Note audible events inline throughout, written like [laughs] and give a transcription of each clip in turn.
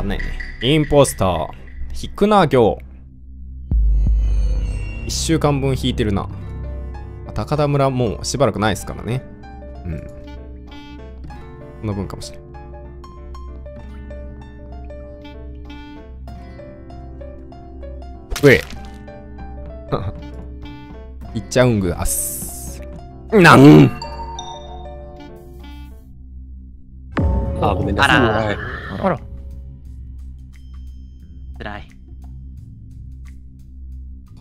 かんないね。インポスター。引くな、今日。1週間分引いてるな。高田村もうしばらくないですからね。うん。この分かもしれん。うえ。[laughs] いっちゃうんぐあっす。なんあ、ごめんなさい。あらはいあら、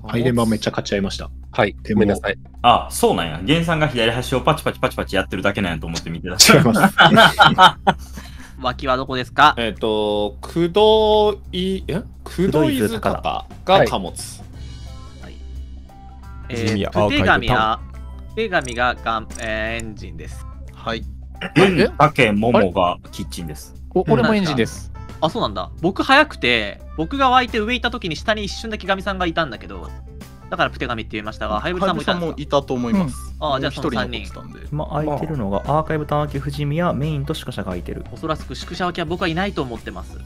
配電盤めっちゃ買っちゃいました。はい、ごめんなさい。あ、そうなんや。原さんが左端をパチパチパチパチやってるだけなんやと思って見てた。[laughs] 違います。[laughs] 脇はどこですか？えっ、と、くどい、え？くどいず方が貨物。え地味ー、プテアーカイブガミは、プテガミががん、えーエンジンです。はい。え？竹ももがキッチンです。お俺もエンジンです。あ、そうなんだ。僕早くて、僕が湧いて上行った時に下に一瞬だけガミさんがいたんだけど、だからプテガミって言いましたが、ハイブリさんもいたんですか？いたと思います。ああ、じゃあ3一人人。残ってたんで。今空いてるのがアーカイブ単脇富士宮メインと宿舎が空いてる。おそらく宿舎脇は僕はいないと思ってます。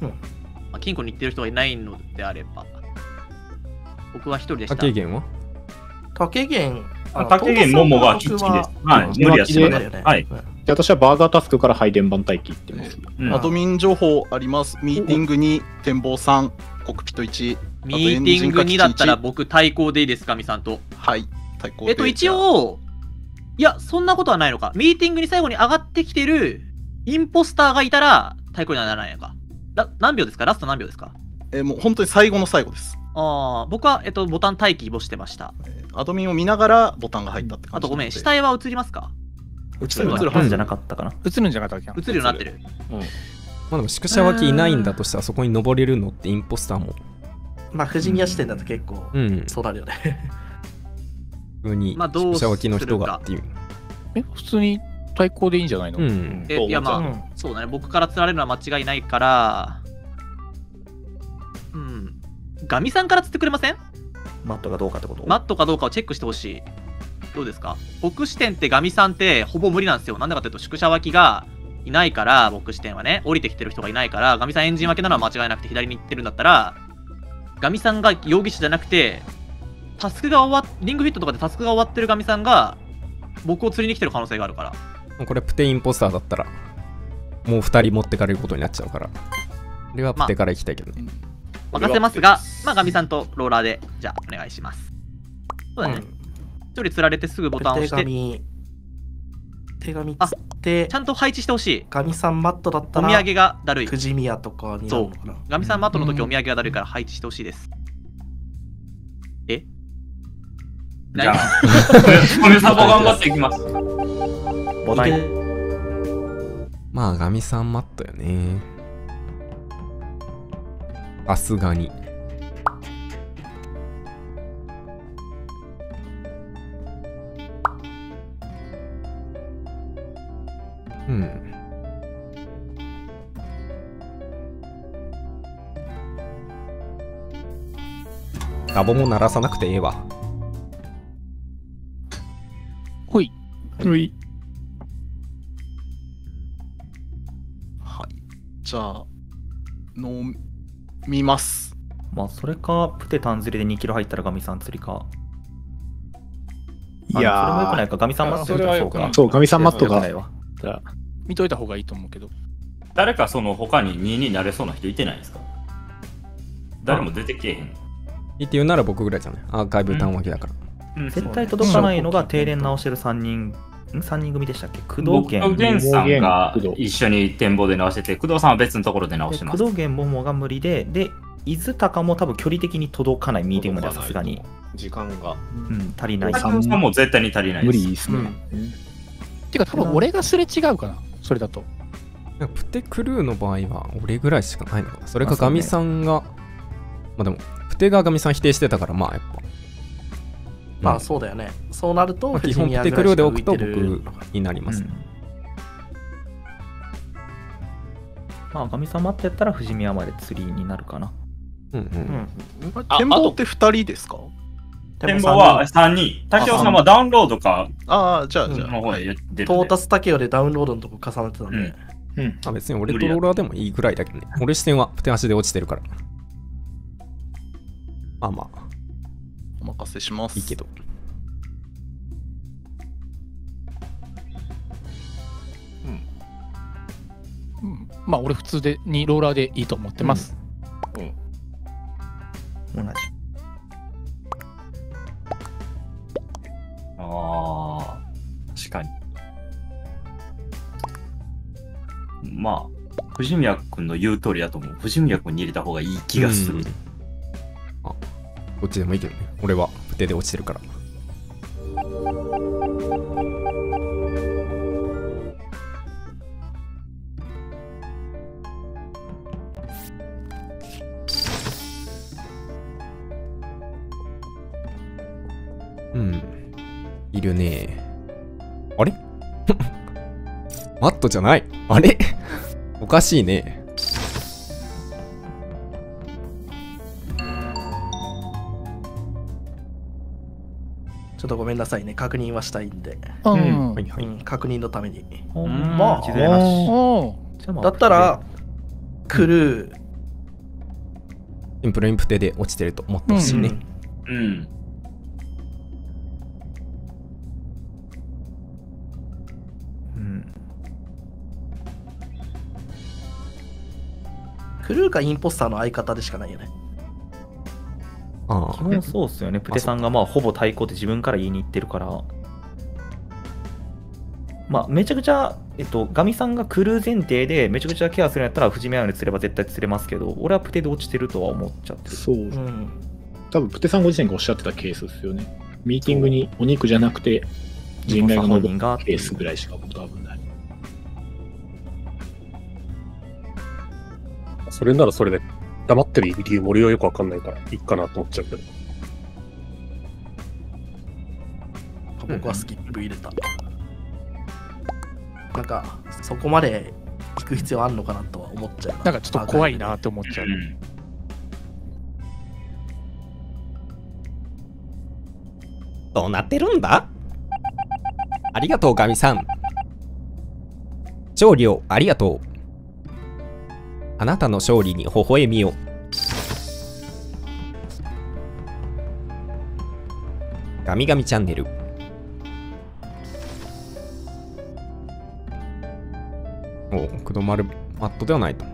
うんまあ、金庫に行ってる人がいないのであれば。僕は一人でした。竹源は？竹源、あ竹源ももがキッチンです。はい、無理やし無理ね。はい。で私はバーガータスクから配電盤待機行ってます。うんアドミン情報あります。ミーティング2、展望3、コックピット1。ミーティング2だったら僕対抗でいいですか、みさんと。はい、対抗で。えっと、一応、いや、そんなことはないのか。ミーティングに最後に上がってきてるインポスターがいたら対抗にはならないのか。ら何秒ですか？ラスト何秒ですか？えーもう本当に最後の最後です。ああ、僕は、えっと、ボタン待機をしてました。アドミンを見ながらボタンが入ったって感じ。あとごめん、下絵は映りますか？映るるはずじゃなかったかな。映るんじゃなかったっけ？映るようになってる。まあでも宿舎脇いないんだとしたらそこに登れるのってインポスターもまあ、富士宮視点だと結構、うんそうなるよね。普通にまあどう宿舎脇の人がっていう。え、普通に対抗でいいんじゃないの？うん。えいや、まあ、うんそうだね。僕から釣られるのは間違いないから、うん。ガミさんから釣ってくれません？マットがどうかってこと？マットかどうかをチェックしてほしい。どうですか？僕視点ってガミさんってほぼ無理なんですよ。なんでかというと宿舎脇がいないから、僕視点はね、降りてきてる人がいないから、ガミさんエンジン分けなのは間違いなくて左に行ってるんだったら、ガミさんが容疑者じゃなくて、タスクが終わっ、リングフィットとかでタスクが終わってるガミさんが、僕を釣りに来てる可能性があるから。これプテインポスターだったらもう2人持ってかれることになっちゃうから。これはプテから行きたいけどね。任せますが、まあ、ガミさんとローラーで、じゃあ、お願いします。そうだね。一人釣られてすぐボタンを押手して、紙、手紙つってち、ゃんと配置してほしい。ガミさんマットだったら、お土産がだるい。富士宮とかになるのかな。ガミさんマットの時お土産がだるいから配置してほしいです。え？じゃあ、コメサボ頑張っていきます。ボタンまあガミさんマットよね。さすがに。うん。ラボも鳴らさなくてええわ。ほい。うい。はい。じゃあ、飲みます。まあ、それか、プテタン釣りで2キロ入ったらガミさん釣りか。いやそれもよくないか、ガミさんマットそれはよくないそう、ガミさんマットがよくないわ。見といた方がいいと思うけど。誰かその他に2になれそうな人いてないですか？誰も出てけえへん。いいって言うなら僕ぐらいじゃない？アーカイブ単脇だから。うん絶対届かないのが停電直してる3人、ん ?3 人組でしたっけ？工藤僕と源。さんが一緒に展望で直してて、工藤さんは別のところで直でしてます。工藤源モモが無理で、で、伊豆高も多分距離的に届かないミーティングまではさすがに、時間が。うん、足りない。工藤さんも絶対に足りない無です。理ですね。てか、多分俺がすれ違うかな、それだと。プテクルーの場合は俺ぐらいしかないのかな。それかガミさんが、まあでも、プテがガミさん否定してたから、まあやっぱ。まあ、そうだよね。そうなると、まあ基本プテクルーで置くと僕になります。うんまあ、ガミさん待ってやったら富士宮まで釣りになるかな。うんうん。あ展望って2人ですか？展望は3人。竹雄さんはダウンロードか、ああ、じゃあ、じゃあ。トータスタケオでダウンロードのとこ重ねてたんで、うんうん。あ別に俺とローラーでもいいぐらいだけどね。俺視点はプテ足で落ちてるから。まあまあ、お任せします。いいけど。うんまあ俺普通でにローラーでいいと思ってます。同じ。確かに。まあ、藤宮君の言う通りだと思う。藤宮君に入れた方がいい気がする。うんあ、どっちでもいいけどね。俺はプテで落ちてるから。うん。いるね。あれ？マットじゃない。あれ？おかしいね。ちょっとごめんなさいね。確認はしたいんで。うん。はいはい。うん、確認のために。ほんまだったら、クルー、シンプルにプテで落ちてると思ってほしいね。うん。うん。クルーかインポスターの相方でしかないよね。ああ。基本そうっすよね。[laughs] プテさんがまあほぼ対抗で自分から言いに行ってるから。まあめちゃくちゃ、えっと、ガミさんが来る前提でめちゃくちゃケアするんやったら藤宮に釣れば絶対釣れますけど、俺はプテで落ちてるとは思っちゃってる。そう。うん。多分、プテさんご自身がおっしゃってたケースですよね。ミーティングにお肉じゃなくて、人外が本残る人がっていうケースぐらいしか僕多分ない。それならそれで、黙ってる理由、森はよくわかんないから、いいかなと思っちゃうけど。僕はスキップ入れた。なんか、そこまで行く必要あんのかなとは思っちゃう。なんかちょっと怖いなって思っちゃう。うんどうなってるんだ？ありがとう、ガミさん。勝利をありがとう。あなたの勝利に微笑みを。ガミガミチャンネル。おう、くどまるマットではないと。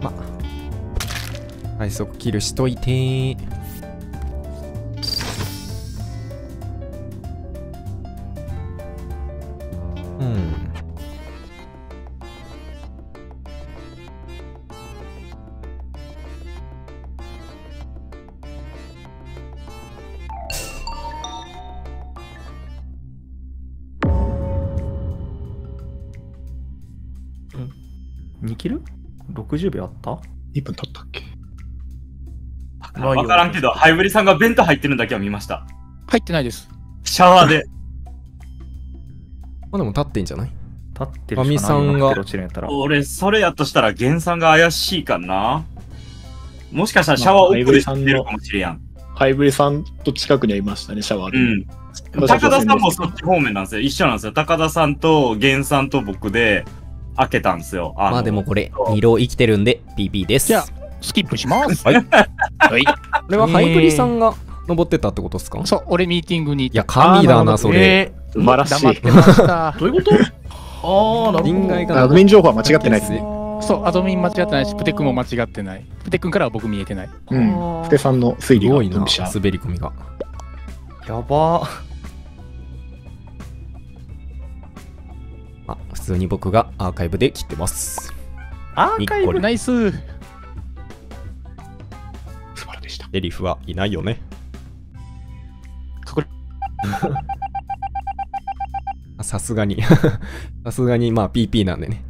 まあ快速キルしといて。うん。2キル ?60 秒あった？2分経ったっけ？わからんけど、ハイブリさんがベント入ってるのだけは見ました。入ってないです。シャワーで。[laughs] まあでも立ってんじゃない？立ってるしかないよさんがなったら。俺、それやとしたら、原さんが怪しいかな？もしかしたらシャワー奥で知ってるかもしれやん。ハイブリさんと近くにはいましたね、シャワーで。うん。高田さんもそっち方面なんですよ。一緒なんですよ。高田さんと源さんと僕で開けたんですよ。まあでもこれ、二郎生きてるんで PP です。スキップします。はい。はい。これはハイブリさんが登ってたってことですか？そう、俺ミーティングに行っいや、神だな、それ。え素晴らしい。黙ってましたー、。[laughs] どういうこと？ああ、なるほど。アドミン情報は間違ってないですね。そう、アドミン間違ってないし、プテ君も間違ってない。プテ君からは僕見えてない。うん。プテさんの推理がすごいな。滑り込みが。やばあ、普通に僕がアーカイブで切ってます。アーカイブ？ナイス。素晴らでした。エリフはいないよね。隠れあ [laughs] さすがに。[laughs] さすがに、まあ PP なんでね。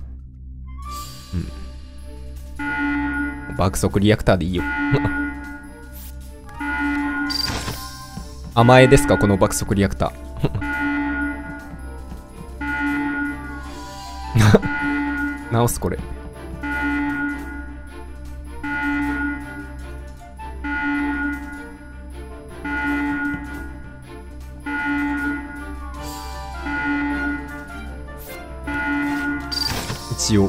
うん。爆速リアクターでいいよ。[laughs] 甘えですか、この爆速リアクター。直す、これ。一応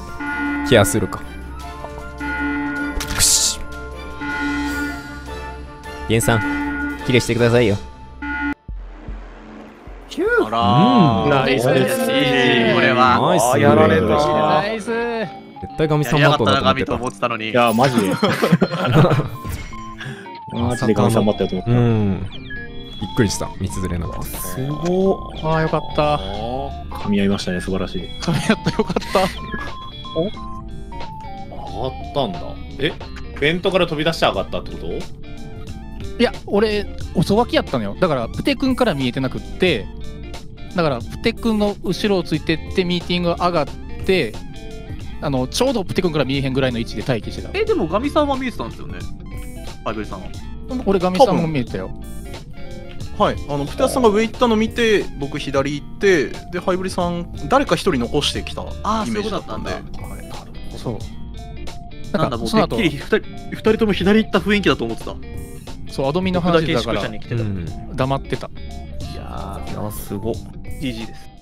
ケアするか。くし。ゲンさんキレしてくださいよ。あらー。ナイス。ですいいこれは。ナイス。やられた。ナイス。絶対ガミさんマットやりやがった。だと思ってたなガミと思ってたのに。いや、マジで。[laughs] マジでガンさん待ったよと思った。うんびっくりした。道連れなのすごああよかった。噛み合いましたね、素晴らしい。噛み合ったよかった。[laughs] 上がったんだ。え？ベントから飛び出して上がったってこと？いや俺遅脇やったのよ。だからプテ君から見えてなくってだからプテ君の後ろをついてってミーティング上がってあのちょうどプテ君から見えへんぐらいの位置で待機してた。えでもガミさんは見えてたんですよね。ファイブリさんは。俺ガミさんも見えてたよはい、あのプテアさんが上行ったの見て、僕左行って、で、ハイブリさん、誰か一人残してきたイメージだったんで、そういうこはい。そう。なんだもうてっきり二人二人とも左行った雰囲気だと思ってた。そうアドミの僕だけ宿話だから黙ってた。いやい。いや、すご。GG です